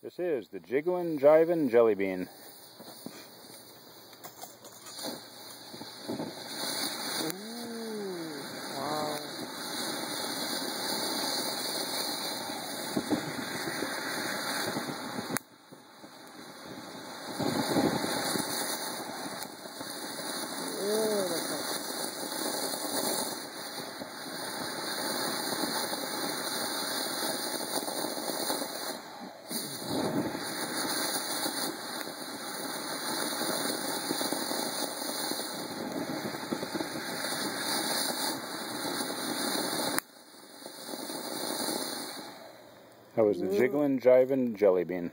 This is the Jiggling Jelly That was the Jiggling jiving Jelly Bean.